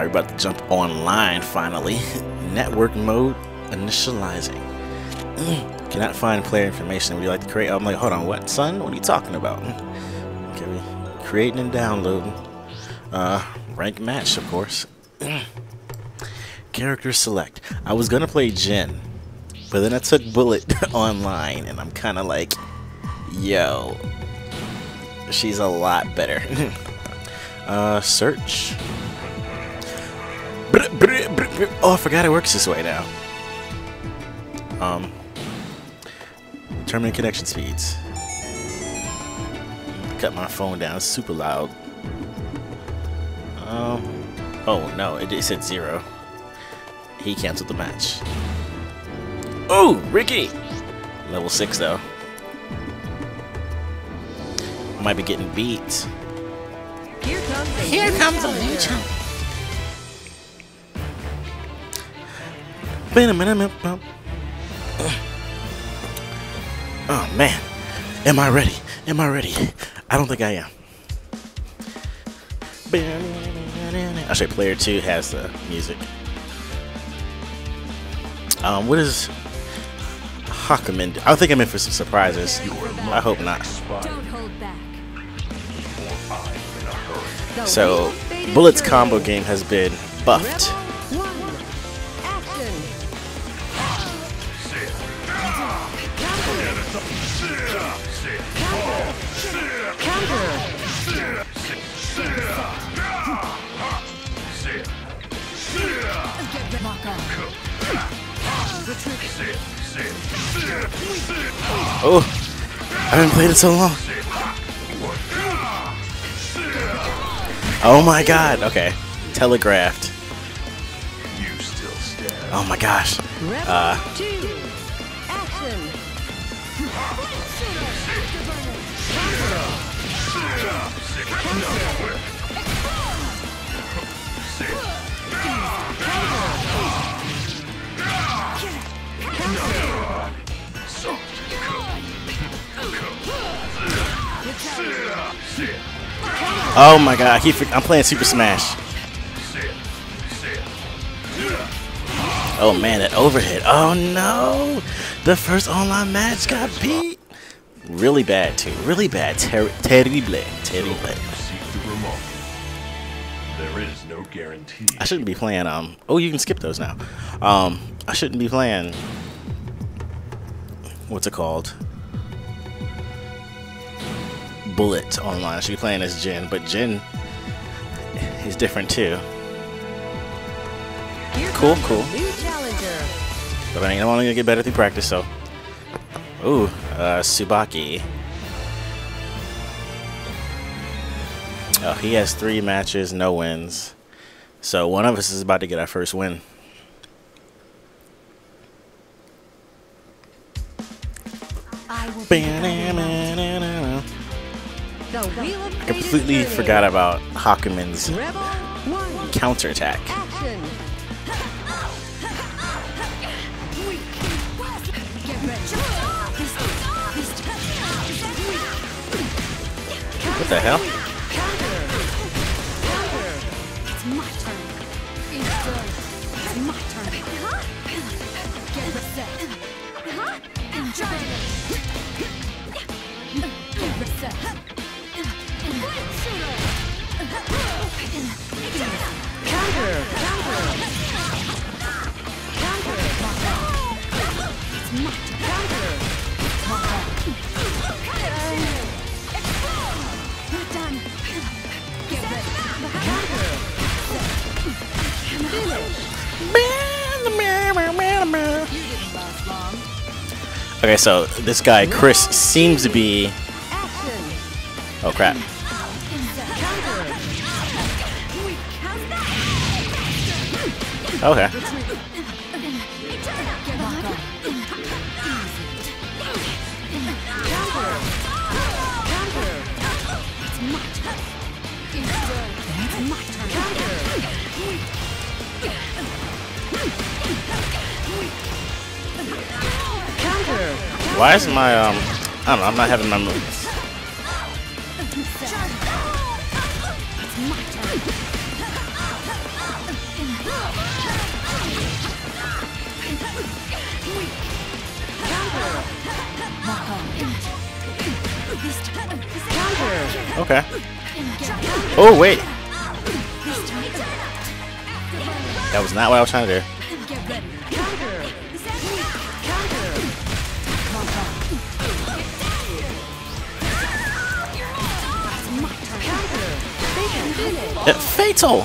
We're about to jump online finally. Network mode initializing. Cannot find player information. Would you like to create? I'm like, hold on, what, son? What are you talking about? Okay, we creating and downloading. Uh, rank match, of course. Character select. I was gonna play Jin, but then I took Bullet online, and I'm kind of like, yo, she's a lot better. uh, search. Oh, I forgot it works this way now. Um, determining connection speeds. Cut my phone down. It's super loud. Um. Oh no, it, it said zero. He canceled the match. Oh, Ricky! Level six though. Might be getting beat. Here comes a Here new comes a new challenger. Oh man, am I ready? Am I ready? I don't think I am. I say player two has the music. Um, what is Hakumen? do? I think I'm in for some surprises. I hope not. Don't hold back. The So, wheel of fate is Bullet's combo game has been buffed. Oh, I haven't played it so long. Oh my god. Okay, telegraphed. Oh my gosh. Uh, Oh my god. I'm playing Super Smash. Oh man, that overhead. Oh no. The first online match got beat. Really bad too. Really bad. Ter- terrible. Terrible. There is no guarantee. I shouldn't be playing. Um. Oh, you can skip those now. Um. I shouldn't be playing. What's it called? Bullet online. I should be playing as Jin, but Jin is different too. Here Cool, cool. Challenger. But I mean, I'm only gonna get better through practice. So. Ooh, uh, Tsubaki. Oh, he has three matches, no wins. So one of us is about to get our first win. I will be guiding I is completely forgot about one. counterattack. What the hell? Get. Okay, so this guy Chris seems to be. Oh crap! Okay. Why is my um? I don't know. I'm not having my moves. Okay. Oh wait, that was not what I was trying to do. Fatal.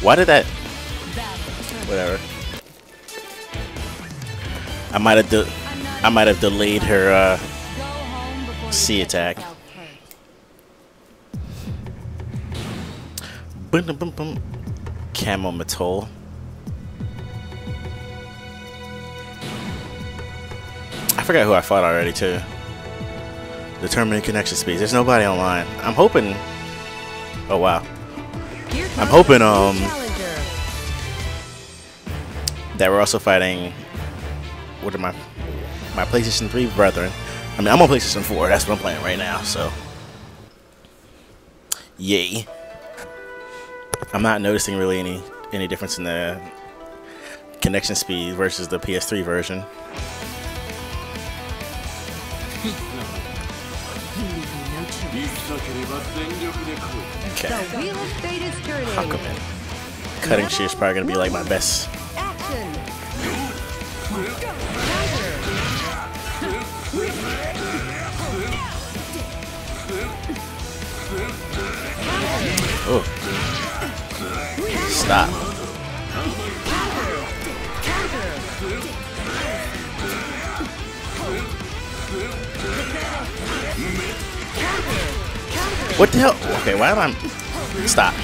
Why did that? Whatever. I might have I might have delayed her uh, C attack. Boom, boom, boom, boom. Camo Matol. I forgot who I fought already too. Determining connection speeds. There's nobody online. I'm hoping. Oh wow. I'm hoping um that we're also fighting. What are my my PlayStation 3 brethren? I mean, I'm on PlayStation 4. That's what I'm playing right now. So, yay. I'm not noticing really any any difference in the connection speed versus the PS3 version. Okay. The wheel of fate is. Hakumen. Cutting shear's probably gonna be like my best. Stop. What the hell? Okay, why am I? Stop.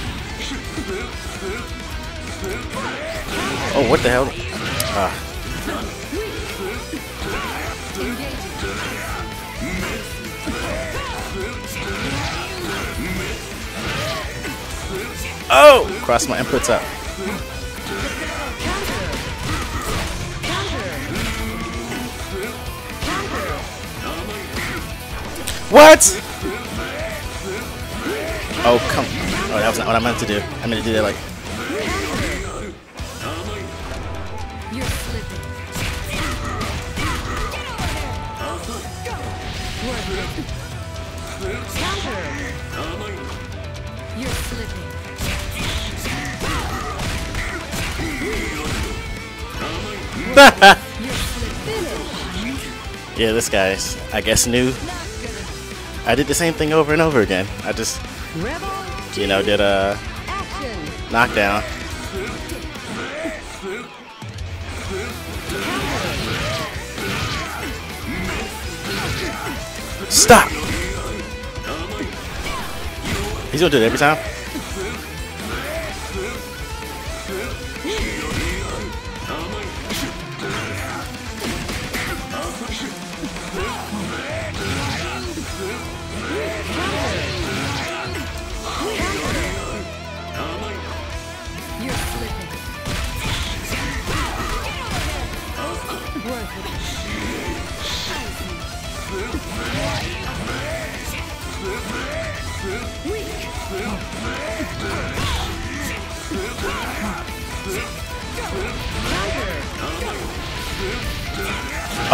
Oh, what the hell? Ah. Oh! Cross my inputs up. What? Oh, come. Oh, that was not what I meant to do. I meant to do that like. You're slipping. Yeah, this guy's, I guess, new. I did the same thing over and over again. I just, you know, did a knockdown. Stop! He's gonna do it every time.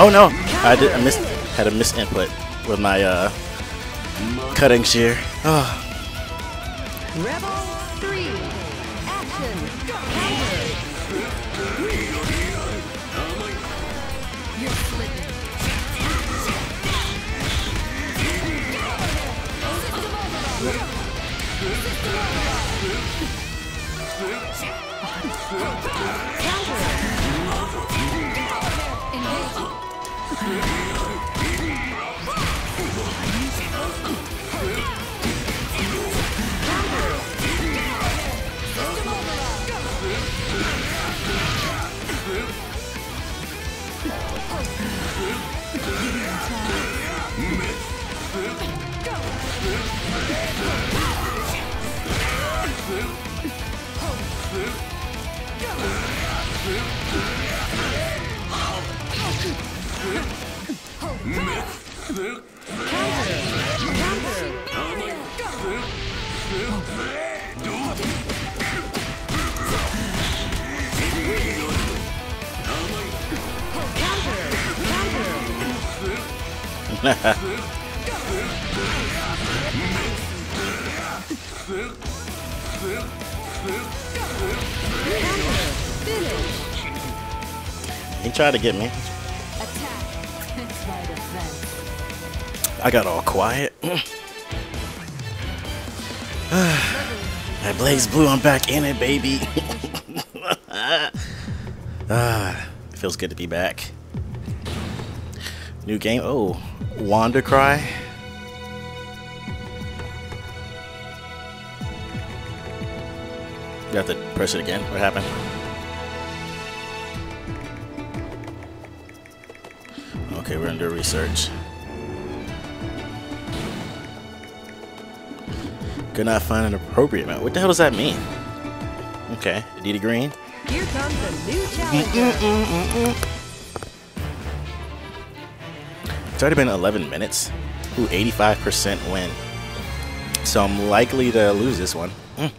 Oh no! I did. I missed. Had a misinput with my uh, cutting shear. Oh, Rebel. Three. Action. You're. Good. he tried to get me. I got all quiet. that BlazBlue, I'm back in it, baby. ah, it feels good to be back. New game. Oh, Wander Cry. You have to press it again. What happened? Okay, we're under research. Could not find an appropriate amount. What the hell does that mean? Okay, Aditi Green. Here comes a new challenger. It's already been 11 minutes. Ooh, 85% win. So I'm likely to lose this one. Mm.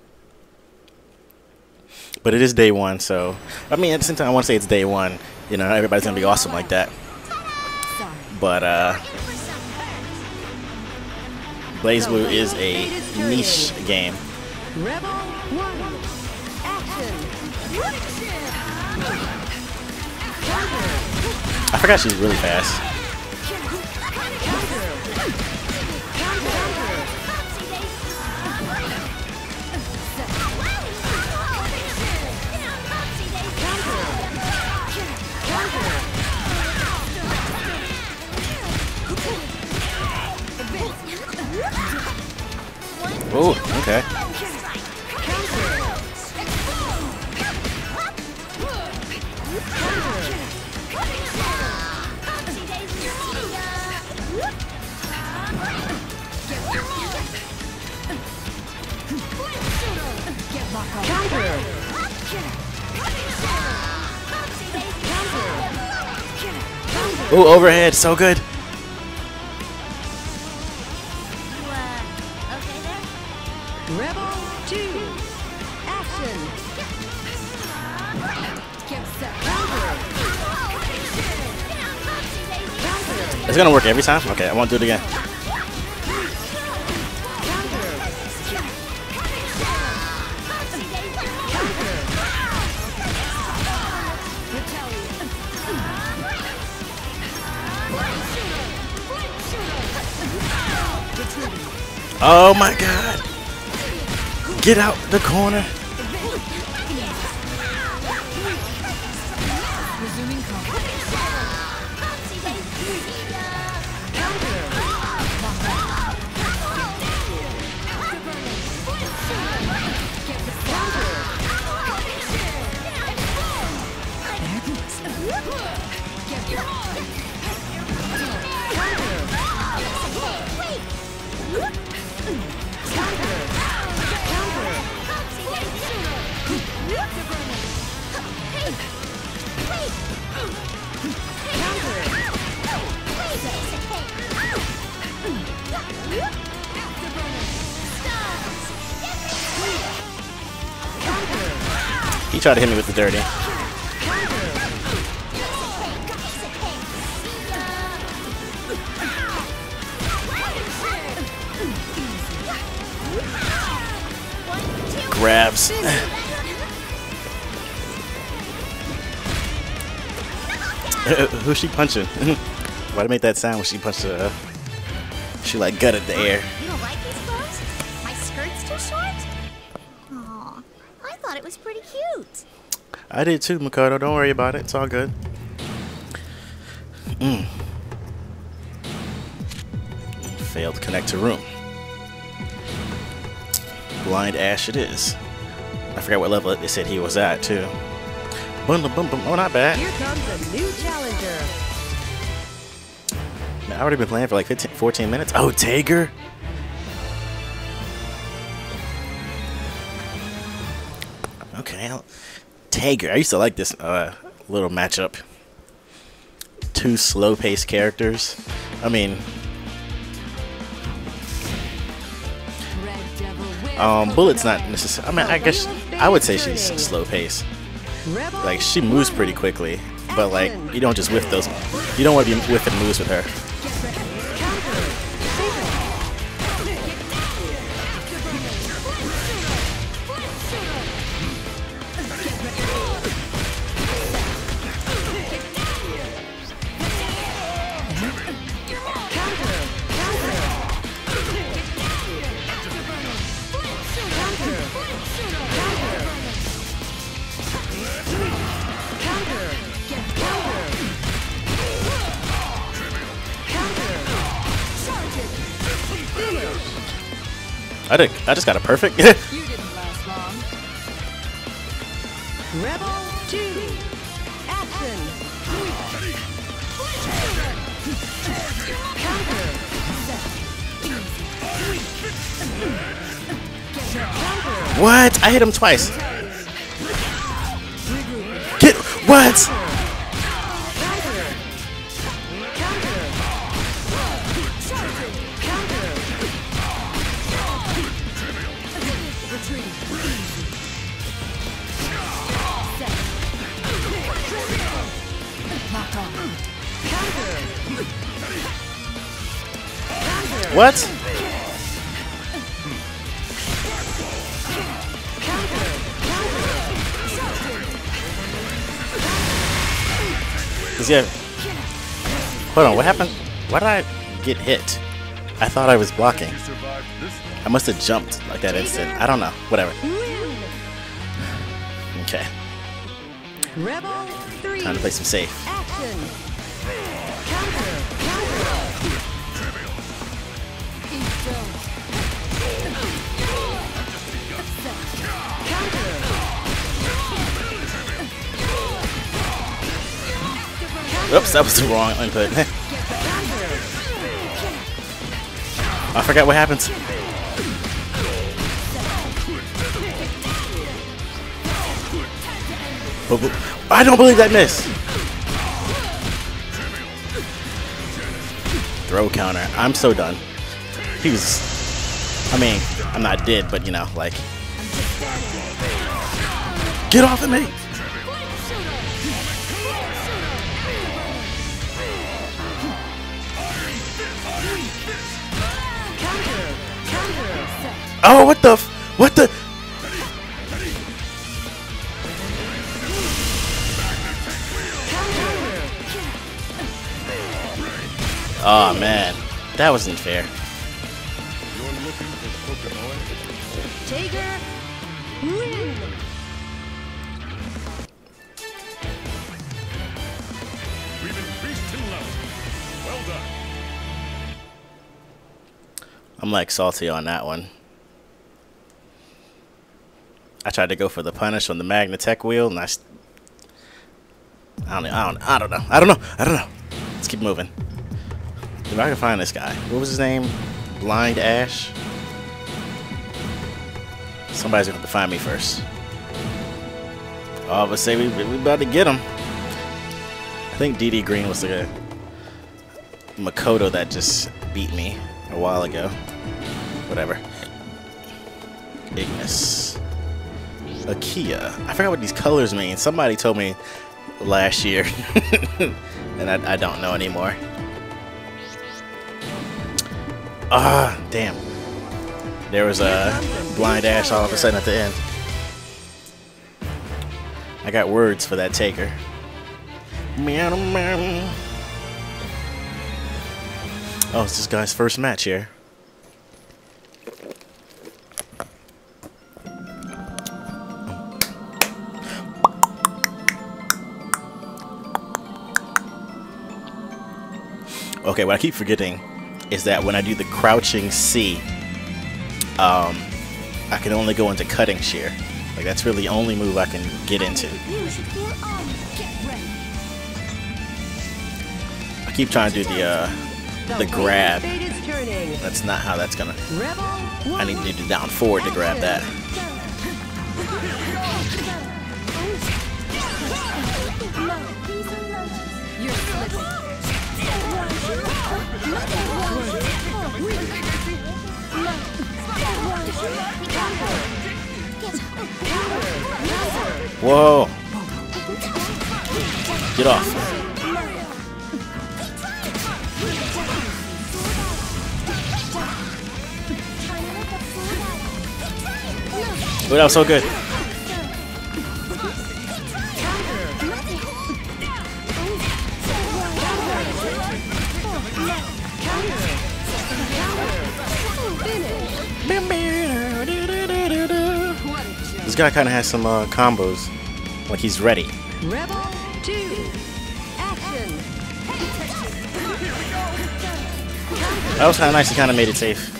But it is day one, so I mean at the same time I want to say it's day one. You know, everybody's gonna be awesome like that. But uh BlazBlue is a niche game. I forgot she's really fast. Oh, okay. Ooh, overhead, so good. Rebel two. Action. It's gonna work every time? Okay, I won't do it again. Oh my god! Get out the corner! Tried to hit me with the dirty. Grabs. Who's she punching? Why to make that sound when she punched the? she like gutted the air. I did too, Mikado. Don't worry about it. It's all good. Mm. Failed to connect to room. Blind Ash it is. I forgot what level they said he was at too. Boom, boom, boom, boom. Oh, not bad. Here comes a new challenger. Man, I already been playing for like 15, 14 minutes. Oh, Tager. Tager. I used to like this uh, little matchup. Two slow-paced characters. I mean, um, Bullet's not necessarily. I mean, I guess I would say she's slow-paced. Like she moves pretty quickly, but like you don't just whiff those. You don't want to be whiffing moves with her. I did. I just got a perfect. You didn't last long. Rebel 2. Action. what? I hit him twice. Get what? What? Is yeah. Hold on, what happened? Why did I get hit? I thought I was blocking. Survived this long. I must have jumped like that instant. I don't know. Whatever. Okay. Rebel 3. Time to play some safe. Oops, that was the wrong input. I forgot what happens. I don't believe that miss. Throw counter. I'm so done. He's. I mean, I'm not dead, but you know, like. Get off of me! Oh, what the? What the? Oh man, that wasn't fair. I'm like salty on that one. I tried to go for the punish on the Magnatech wheel, and I. I don't, I don't. I don't know. I don't know. I don't know. Let's keep moving. If I can find this guy, what was his name? Blind Ash. Somebody's gonna have to find me first. Oh, but say we we about to get him. I think DD Green was the Makoto that just beat me a while ago. Whatever. Ignis. Akia. I forgot what these colors mean. Somebody told me last year. and I, I don't know anymore. Ah, damn. There was a blind ash all of a sudden at the end. I got words for that Tager. Oh, it's this guy's first match here. Okay, what I keep forgetting is that when I do the crouching C, um, I can only go into cutting shear. Like that's really the only move I can get into. I keep trying to do the uh, the grab. That's not how that's gonna. I need to do down forward to grab that. Whoa! Get off. Oh, that was so good. guy kind of has some uh, combos. Like he's ready. Rebel 2, action! That was kind of nice, he kind of made it safe.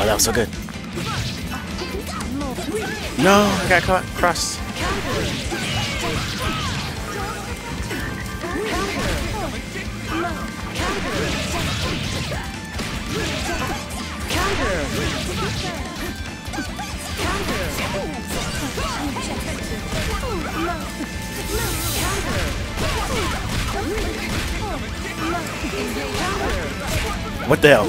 Oh, that was so good. No, I got caught, crossed. What the hell?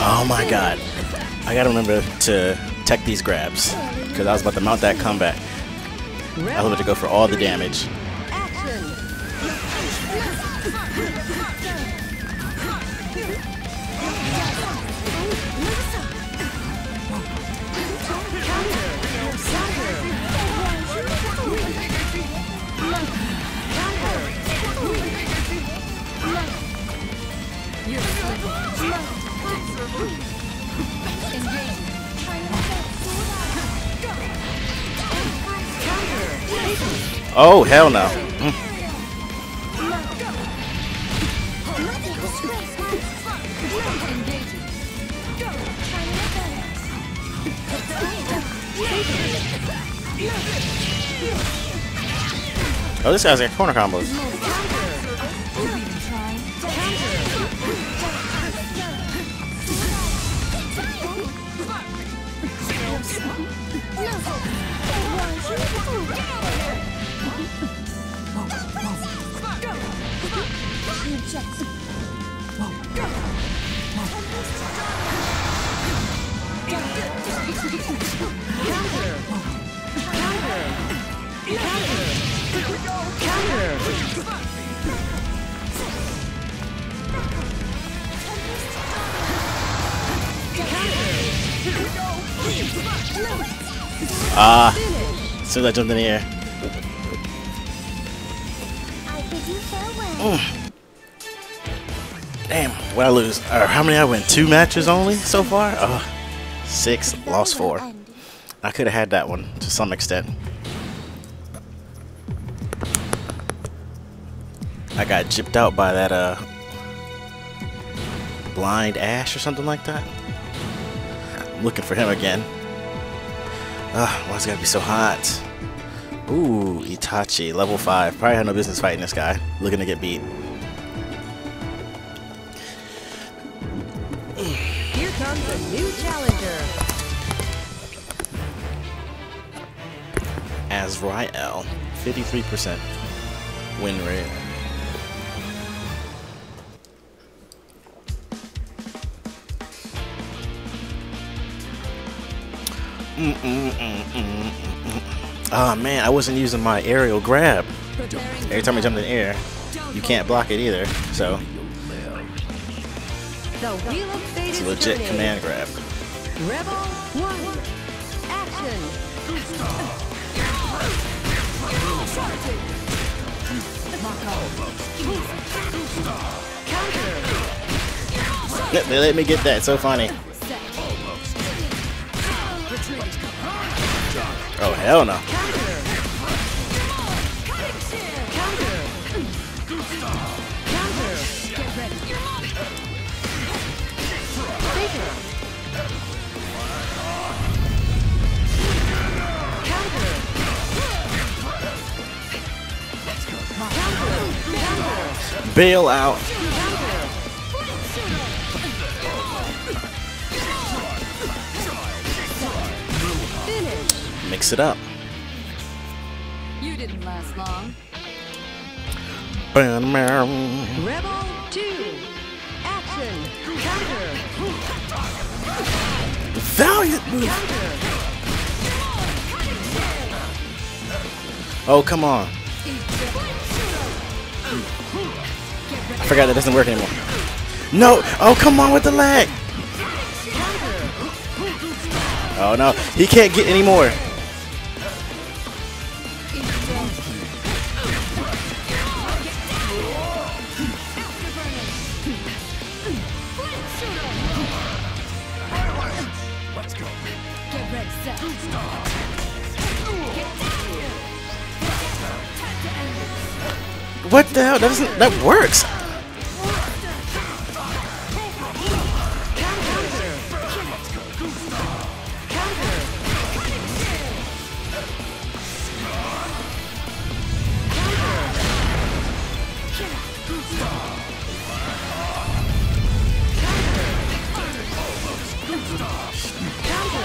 Oh my god. I gotta remember to tech these grabs. Because I was about to mount that comeback. I was about to go for all the damage. Action. Oh, hell no. Mm. Oh, this guy's got corner combos. Ah. As soon as I jumped in the air. Farewell. Damn, what I lose? Uh, how many I win? Two matches only so far? Uh, six, lost four. I could have had that one to some extent. I got gypped out by that uh blind ash or something like that. I'm looking for him again. Ah, why's it gotta be so hot? Ooh, Itachi, level 5. Probably had no business fighting this guy. Looking to get beat. Here comes a new challenger. Azrael, 53% win rate. Oh man, I wasn't using my aerial grab. Every time I jump in the air, you can't block it either. So The Wheel of Fate it's a legit command grab. Rebel one. Action. They let me get that. So funny. Oh hell no. Bail out. Mix it up. You didn't last long. Rebel two. Action. Counter. Valiant move. Oh, come on. I forgot that doesn't work anymore. No. Oh, come on with the lag. Oh, no. He can't get any more. That doesn't. That works.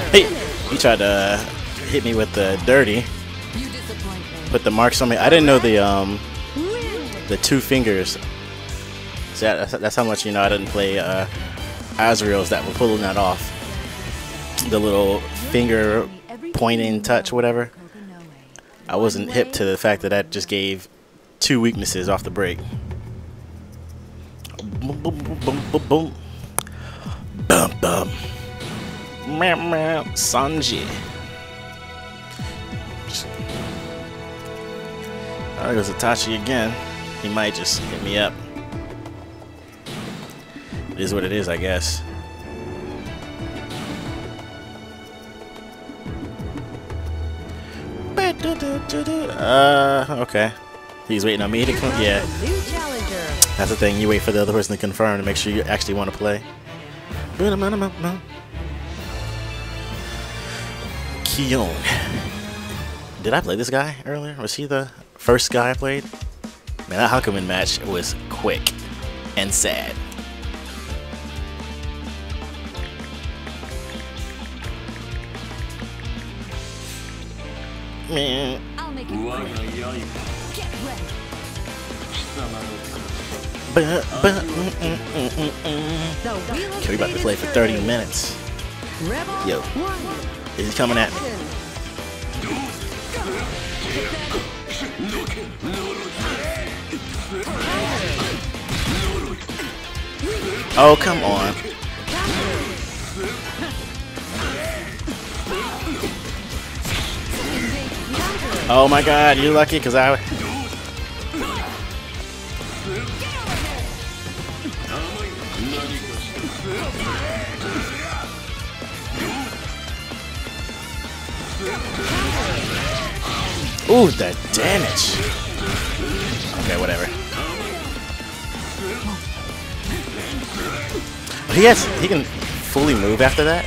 Hey, he tried to hit me with the dirty. You disappoint me. Put the marks on me. I didn't know the um the two fingers. So that- that's, how much you know I didn't play uh, Azrael's that were pulling that off. The little finger pointing touch, whatever. I wasn't hip to the fact that that just gave two weaknesses off the break. Boom, boom, boom, boom, boom, boom. Bum, bum. Meow, meow. Sanji. It was Itachi again. He might just hit me up. It is what it is, I guess. Uh, okay. He's waiting on me to come. Yeah, that's the thing. You wait for the other person to confirm to make sure you actually want to play. Kion. Did I play this guy earlier? Was he the first guy I played? Man, that Hakumen match was quick and sad. Man, I'll make it quick. Get ready. but, but, mm, mm, mm. The Wheel of Okay, we about to play for 30 minutes. Yo. one. Is he coming at me? Oh, come on. Oh my god, you're lucky because I. Ooh, that damage. Okay, whatever. He has. He can fully move after that.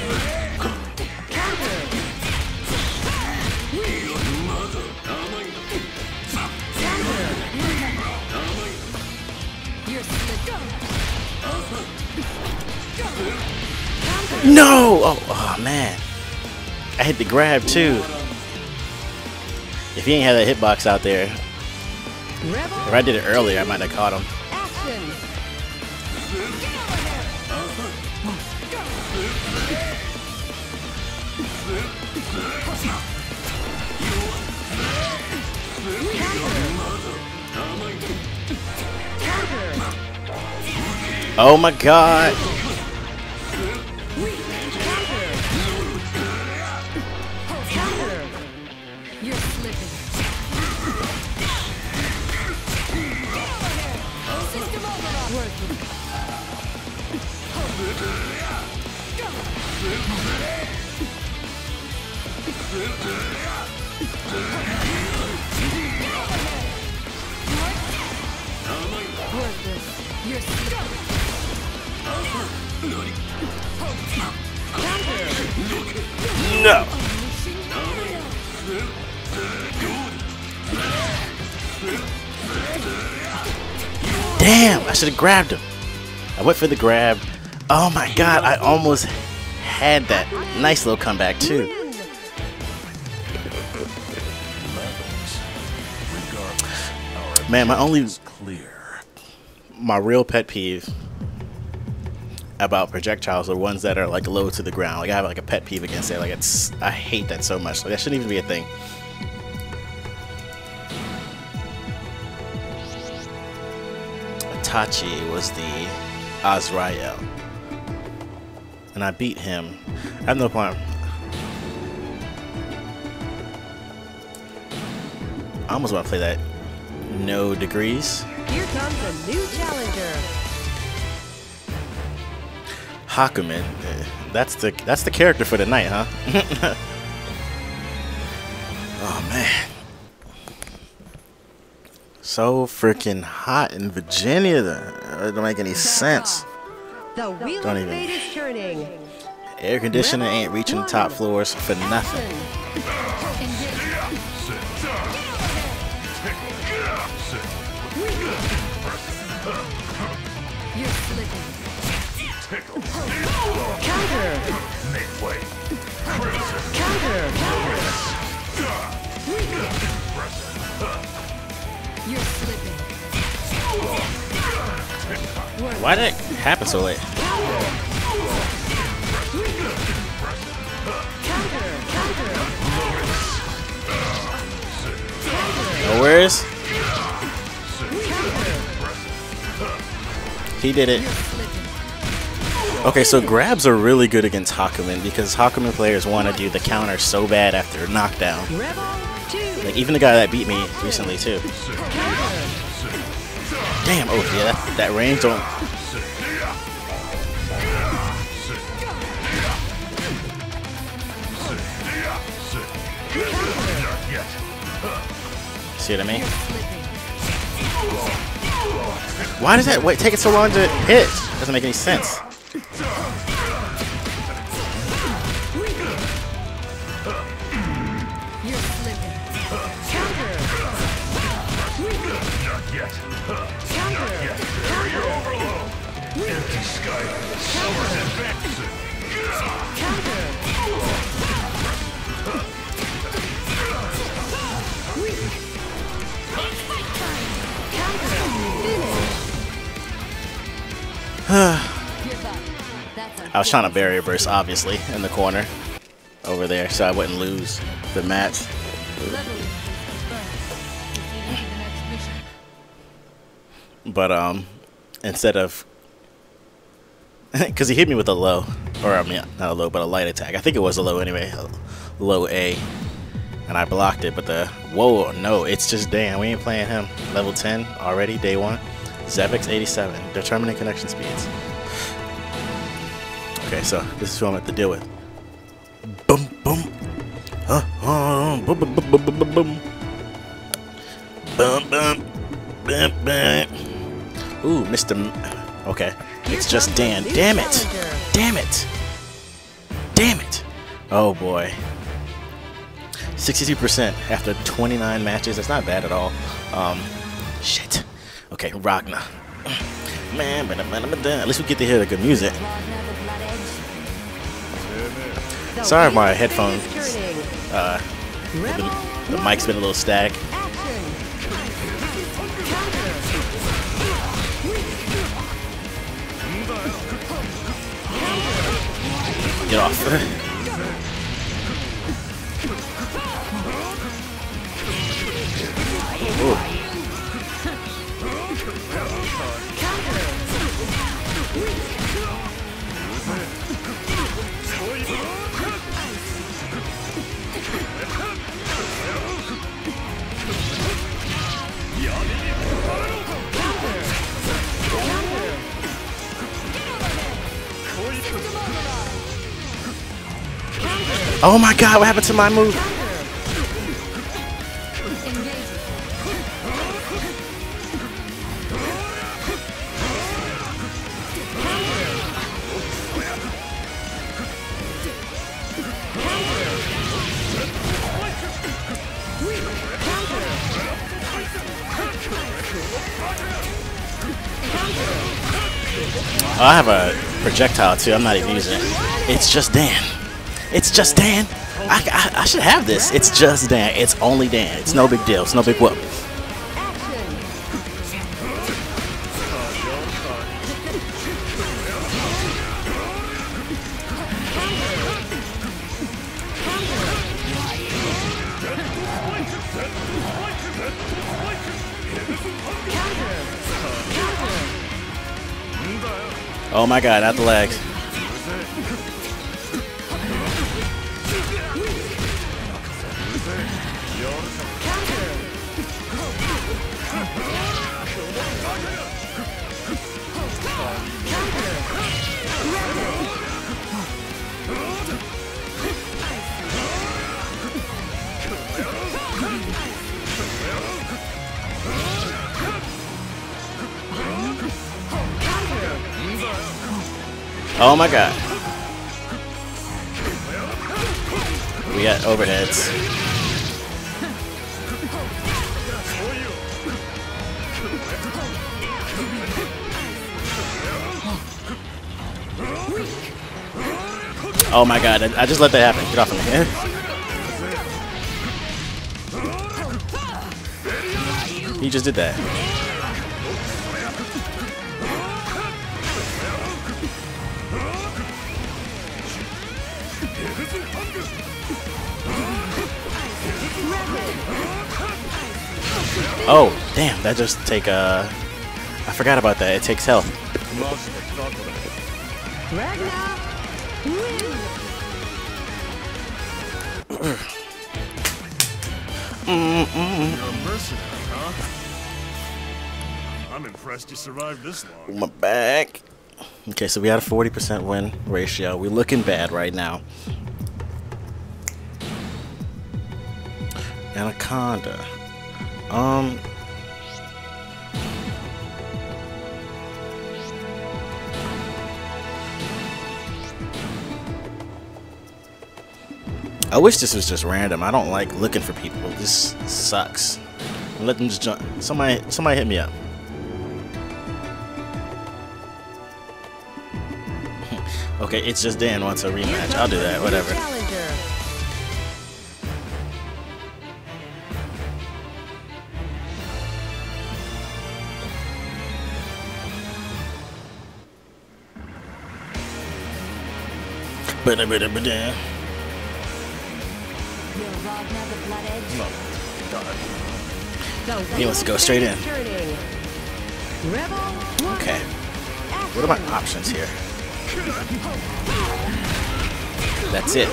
No! Oh, oh man. I hit the grab too. If he ain't had that hitbox out there, if I did it earlier, I might have caught him. Oh my god! Damn! I should have grabbed him. I went for the grab. Oh my god! I almost had that nice little comeback too. Man, my only Clear. my real pet peeve about projectiles are ones that are like low to the ground. Like I have like a pet peeve against it. Like it's I hate that so much. Like that shouldn't even be a thing. Itachi was the Azrael. And I beat him. I have no problem. I almost want to play that no degrees. Here comes a new challenger. Hakumen. eh, That's the that's the character for the night, huh? so freaking hot in Virginia. That don't make any sense. Don't even- fate is turning. Air conditioning ain't reaching the top floors for nothing. You're. Counter. Counter. Why did it happen so late? Where is? He did it. Okay, so grabs are really good against Hakumen because Hakumen players want to do the counter so bad after a knockdown. Like even the guy that beat me recently too. Damn, oh yeah, that, range don't See what I mean? Why does that wait take it so long to hit? Doesn't make any sense. I was trying to barrier burst, obviously, in the corner over there, so I wouldn't lose the match. But um, instead of, because he hit me with a low, or I mean not a low, but a light attack. I think it was a low anyway, a low A, and I blocked it. But the whoa, no, it's just damn. We ain't playing him. Level 10 already, day one. Zevix 87, determining connection speeds. Okay, so this is who I'm at to deal with. Boom, boom. Uh, uh, boom, boom, boom, boom, boom, boom, boom. Bum. Bum, bum. Ooh, Mr. M- okay. It's just Dan. Damn it. Damn it. Damn it. Oh boy. 62% after 29 matches. That's not bad at all. Um, shit. Okay, Ragna. Man, at least we get to hear the good music. The Sorry if my headphones. Uh, Rebel the mic's been a little static. Get off. Ooh. Oh my god, what happened to my move? I have a projectile too. I'm not even using it. It's just Dan. It's just Dan. I, I, I should have this. It's just Dan. It's only Dan. It's no big deal. It's no big whoop. Oh my god, not the legs. Oh my god. We got overheads. Oh my god, I, I just let that happen. Get off of me. he just did that. Oh, damn, that just take uh I forgot about that. It takes health. Ragna win. You're a mercenary, huh? I'm impressed you survived this long. My back. Okay, so we had a 40% win ratio. We're looking bad right now. Anaconda. Um. I wish this was just random. I don't like looking for people. This sucks. Let them just jump. Somebody, somebody hit me up. Okay, it's just Dan wants a rematch. I'll do that. Whatever. He wants to go straight in. Turning. Rebel one. Okay. What are my options here? That's it.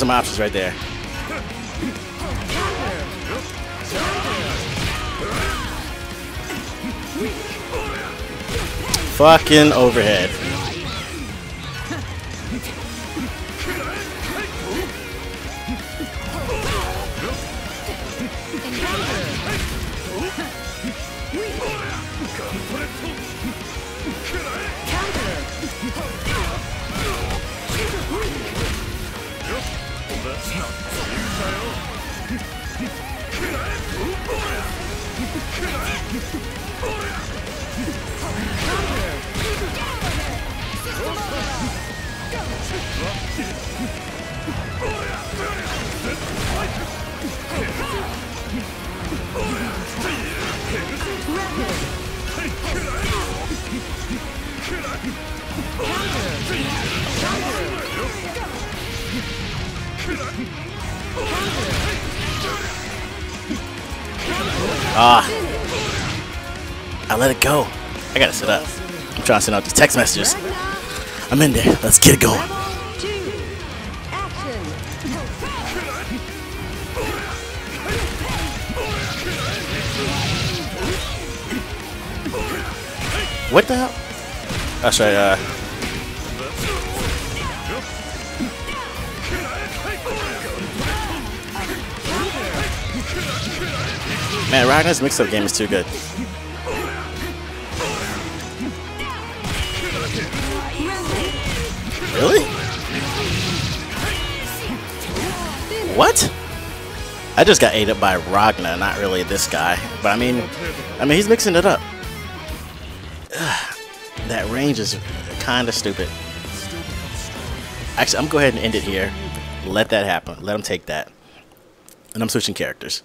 Are my options right there. Fucking overhead. Ah. I let it go. I gotta sit up. I'm trying to send out these text messages. I'm in there. Let's get it going. What the hell? That's right, uh. Man, Ragna's mix-up game is too good. Really? What? I just got ate up by Ragna, not really this guy. But I mean, I mean, he's mixing it up. That range is kind of stupid. Actually, I'm going to go ahead and end it here. Let that happen. Let him take that. And I'm switching characters.